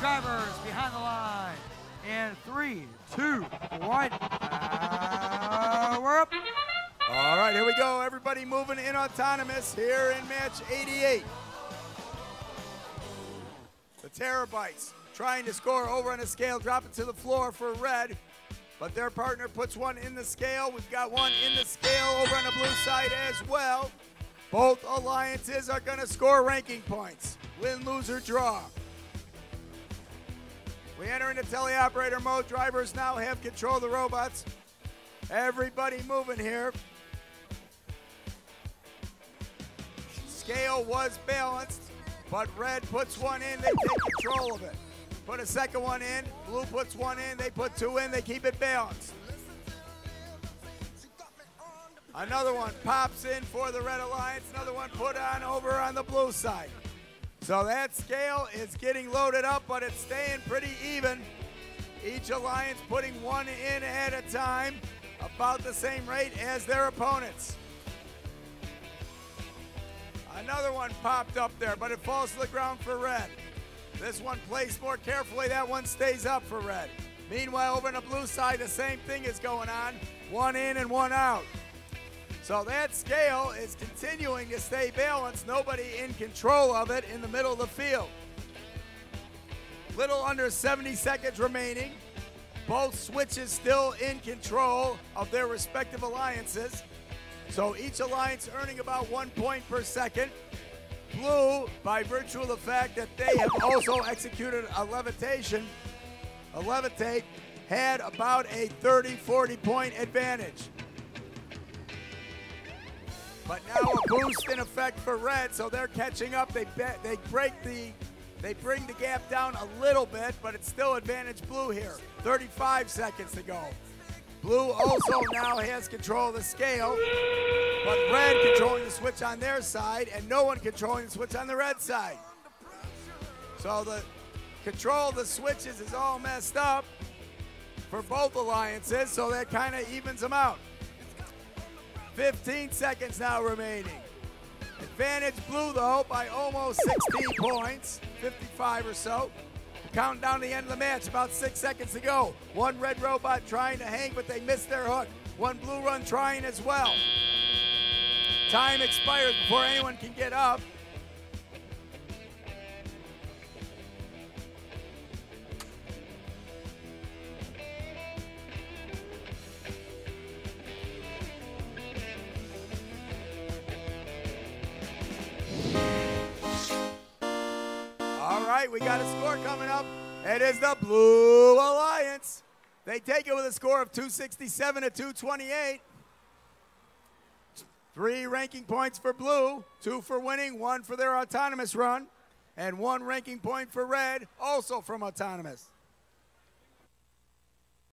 drivers behind the line. In three, two, one. Uh, we're up. All right, here we go. Everybody moving in autonomous here in match 88. The TerrorBytes trying to score over on the scale, drop it to the floor for red, but their partner puts one in the scale. We've got one in the scale over on the blue side as well. Both alliances are going to score ranking points. Win, lose, or draw. We enter into teleoperator mode. Drivers now have control of the robots. Everybody moving here. Scale was balanced, but red puts one in, they take control of it. Put a second one in, blue puts one in, they put two in, they keep it balanced. Another one pops in for the Red Alliance, another one put on over on the blue side. So that scale is getting loaded up, but it's staying pretty even. Each alliance putting one in at a time, about the same rate as their opponents. Another one popped up there, but it falls to the ground for red. This one placed more carefully, that one stays up for red. Meanwhile, over on the blue side, the same thing is going on. One in and one out. So that scale is continuing to stay balanced. Nobody in control of it in the middle of the field. Little under 70 seconds remaining. Both switches still in control of their respective alliances. So each alliance earning about one point per second. Blue, by virtue of the fact that they have also executed a levitation, a levitate, had about a 30 40 point advantage. But now a boost in effect for red, so they're catching up. They they break the they bring the gap down a little bit, but it's still advantage blue here. 35 seconds to go. Blue also now has control of the scale, but red controlling the switch on their side and no one controlling the switch on the red side. So the control of the switches is all messed up for both alliances, so that kind of evens them out. 15 seconds now remaining. Advantage blue though by almost 16 points, 55 or so. Counting down the end of the match, about six seconds to go. One red robot trying to hang, but they missed their hook. One blue run trying as well. Time expires before anyone can get up. Right, we got a score coming up. It is the Blue Alliance. They take it with a score of 267 to 228. Three ranking points for Blue, two for winning, one for their autonomous run, and one ranking point for Red, also from autonomous.